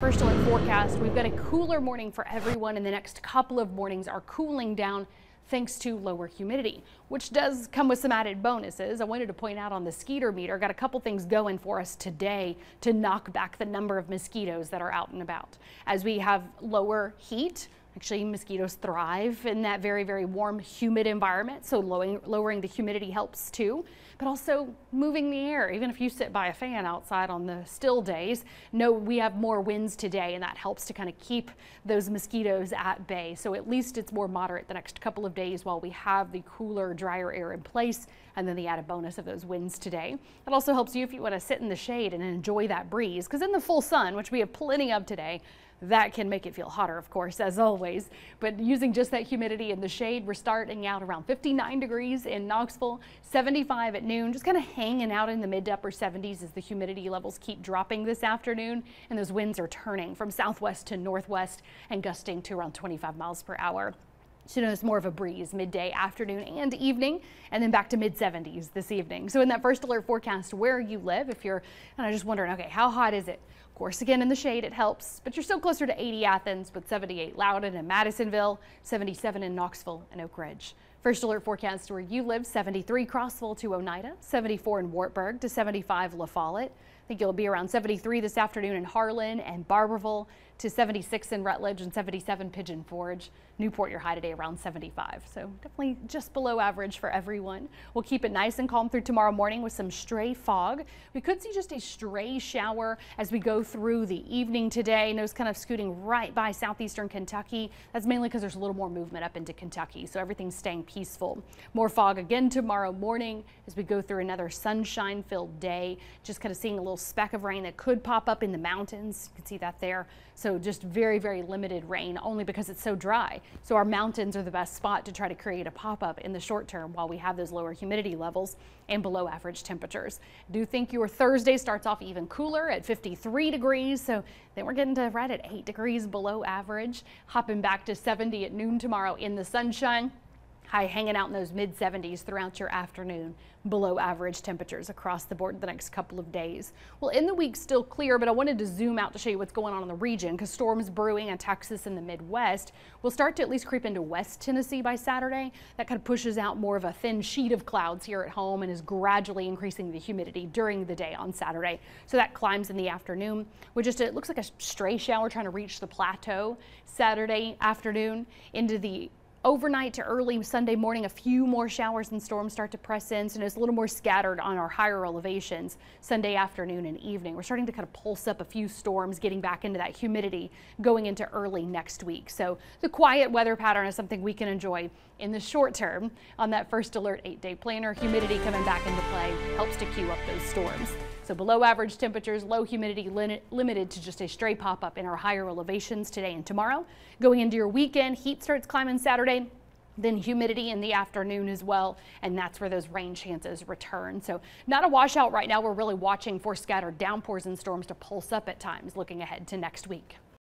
First alert forecast, we've got a cooler morning for everyone and the next couple of mornings are cooling down thanks to lower humidity, which does come with some added bonuses. I wanted to point out on the skeeter meter, got a couple things going for us today to knock back the number of mosquitoes that are out and about. As we have lower heat, Actually, mosquitoes thrive in that very, very warm, humid environment, so lowering, lowering the humidity helps too. But also moving the air, even if you sit by a fan outside on the still days, no, we have more winds today, and that helps to kind of keep those mosquitoes at bay. So at least it's more moderate the next couple of days while we have the cooler, drier air in place, and then the added bonus of those winds today. It also helps you if you want to sit in the shade and enjoy that breeze, because in the full sun, which we have plenty of today, that can make it feel hotter, of course, as always. But using just that humidity and the shade, we're starting out around 59 degrees in Knoxville, 75 at noon, just kind of hanging out in the mid to upper 70s as the humidity levels keep dropping this afternoon. And those winds are turning from southwest to northwest and gusting to around 25 miles per hour. So notice more of a breeze midday, afternoon, and evening, and then back to mid 70s this evening. So in that first alert forecast where you live, if you're kind of just wondering, okay, how hot is it? Of course, again, in the shade, it helps, but you're still closer to 80 Athens with 78 Loudon and Madisonville, 77 in Knoxville and Oak Ridge. First alert forecast to where you live 73 Crossville to Oneida, 74 in Wartburg to 75 La Follette. I think you'll be around 73 this afternoon in Harlan and Barbourville to 76 in Rutledge and 77 Pigeon Forge. Newport, your high today around 75. So definitely just below average for everyone. We'll keep it nice and calm through tomorrow morning with some stray fog. We could see just a stray shower as we go through the evening today. And Nose kind of scooting right by southeastern Kentucky. That's mainly because there's a little more movement up into Kentucky. So everything's staying peaceful. More fog again tomorrow morning as we go through another sunshine filled day. Just kind of seeing a little speck of rain that could pop up in the mountains. You can see that there. So just very, very limited rain only because it's so dry. So our mountains are the best spot to try to create a pop-up in the short term while we have those lower humidity levels and below average temperatures. Do think your Thursday starts off even cooler at 53 degrees. So then we're getting to right at 8 degrees below average, hopping back to 70 at noon tomorrow in the sunshine. High hanging out in those mid 70s throughout your afternoon, below average temperatures across the board the next couple of days. Well, in the week still clear, but I wanted to zoom out to show you what's going on in the region because storms brewing in Texas and the Midwest will start to at least creep into West Tennessee by Saturday. That kind of pushes out more of a thin sheet of clouds here at home and is gradually increasing the humidity during the day on Saturday. So that climbs in the afternoon with just, it looks like a stray shower trying to reach the plateau Saturday afternoon into the Overnight to early Sunday morning, a few more showers and storms start to press in, so it's a little more scattered on our higher elevations Sunday afternoon and evening. We're starting to kind of pulse up a few storms, getting back into that humidity going into early next week. So the quiet weather pattern is something we can enjoy in the short term on that first alert eight day planner. Humidity coming back into play helps to cue up those storms. So below average temperatures, low humidity limited to just a stray pop up in our higher elevations today and tomorrow. Going into your weekend, heat starts climbing Saturday then humidity in the afternoon as well, and that's where those rain chances return. So not a washout right now. We're really watching for scattered downpours and storms to pulse up at times looking ahead to next week.